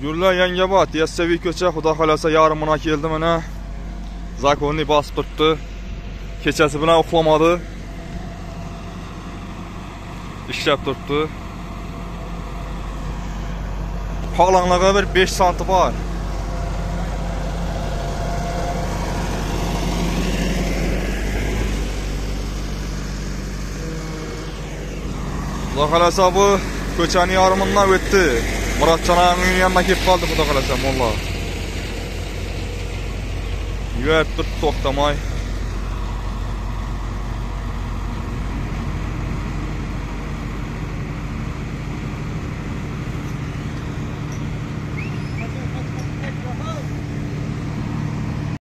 Gullar Yangobod, Yassaviy ko'cha, xudo xolasa yarmina keldi mana. Zakonni bosib turibdi. Kechasi bilan uxlamadi. Ishlab turibdi. Qalanlığı bir 5 santi bor. Xudo xolasa bu ko'chani yarmidan o'tdi. Murodjon og'aning yanına kelib qoldi, xudo xolasa, molla. Yurib turib to'xtamay.